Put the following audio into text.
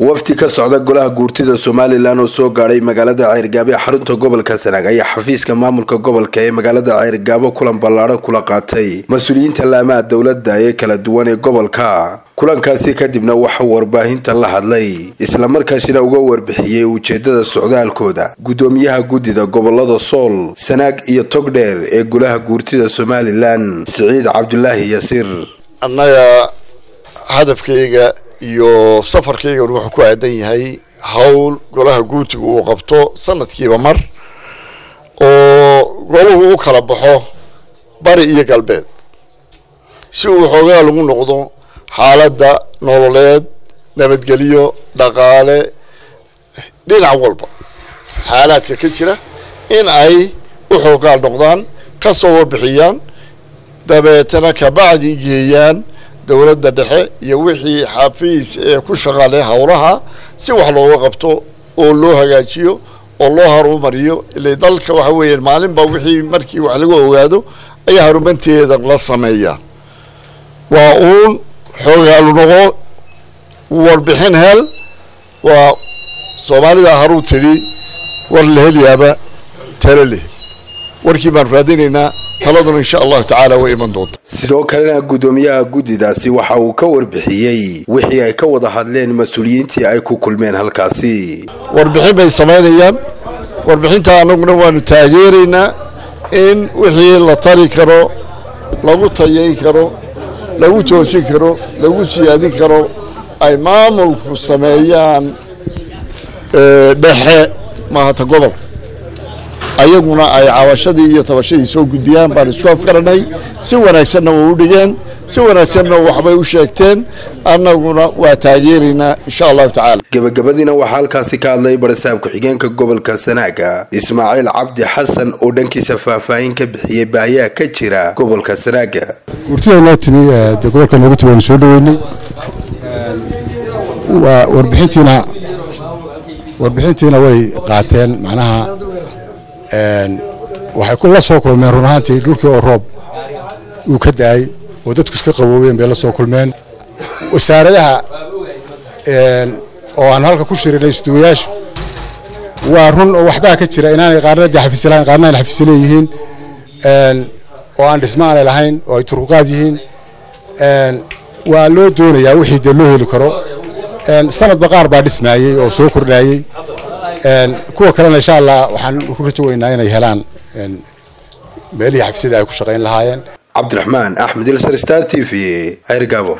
wafdi ka socda golaha guurtida somalilan oo soo gaadhay magaalada ceyrgaabo ee xarunta gobolka sanaag ayaa xafiiska maamulka gobolka ee magaalada ceyrgaabo kulan ballaadhan kula qaatay. Mas'uuliyiinta laamaha dowladda ee kala duwan ee gobolka kulankaasi kadibna waxaa warbaahinta la hadlay islamarkaasina uga warbixiyey ujeedada socdaalkooda guddoomiyaha guddida gobollada sool sanaag iyo togdheer ee golaha guurtida somalilan siciid cabdulaahi yasiir annaga hadafkayga iyo safarkaygan wuxuu ku aadan yahay hawl golaha guutiga uu qabto sanadkiiba mar oo golahu u kala baxo bari iyo galbeed. Si uu xoogaa lagu noqdo xaaladda nololeed nabadgelyo dhaqaale dhinac walba. Xaalaadka ka jira in ay u xoogaal noqdaan ka soo warbixiyaan dabeetana kabacdi geeyaan dowladda dhexe iyo wixii xafiis ee ku shaqaalay howlaha si wax looga qabto oo loo hagaajiyo oo loo harumariyo. Ila dalka waxa weeyaan maalinba wixii markii wax lagu ogaado ayaa harumanteeda la sameeyaa waa uun xoogaalu noqo warbixin hel waa soomaalida haruu tidhi war la helyaaba talo leh. Warkii baanu raadinaynaa taladuna insha allahu tacaala way iman doonta sidoo kalena guddoomiyaha guddidaasi waxa uu ka warbixiyey wixii ay ka wada hadleen mas'uuliyiintii ay ku kulmeen halkaasi. Warbixin bay samaynayaan. Warbixinta anaguna waanu taageeraynaa in wixii la tari karo lagu tayayn karo lagu toosin karo lagu siyaadin karo ay maamulku sameeyaan dhexe maahata gobolka ayaguna ay cabashadii iyo tabashadii soo gudbiyaan baan isku afgaranay. Si wanaagsanna way u dhigeen si wanaagsanna waxbay u sheegteen. Annaguna waa taageeraynaa insha allahu tacaala. Gebagabadiina waxaa halkaasi ka hadlay barisaab ku-xigeenka gobolka sanaaga. Ismaaciil cabdi xasan oo dhankiisa faahfaahin ka bixiyey baahiyaha ka jira gobolka sanaaga. Guurtida noo timi dee gobolka noogu timi waanu soo dhaweynay. Waa warbixintiina warbixintiina way qaateen macnaha waxay la soo kulmeen run ahaantii dhulkii oo roob uu ka da'ay oo dadku iska qaboobeen bay la soo kulmeen. Wasaaradaha oo aan halka ku shirinay isduwayaashu waa run oo waxbaa ka jira inaanay qaarna dee xafiis lahayn qaarna oo aan dhismo aanay lahayn oo ay turquqaad yihiin. Waa loo doonayaa wixii dee loo heli karo. Sanadba qaar baa dhismaayey oo soo kordhaayey kuwa kalena insha allah waxaan ku rajo weynaa inay helaan meelihii xafiisyada ay ku shaqayn lahaayeen. Cabdiraxmaan axmed ilsar star t v ceyrgaabo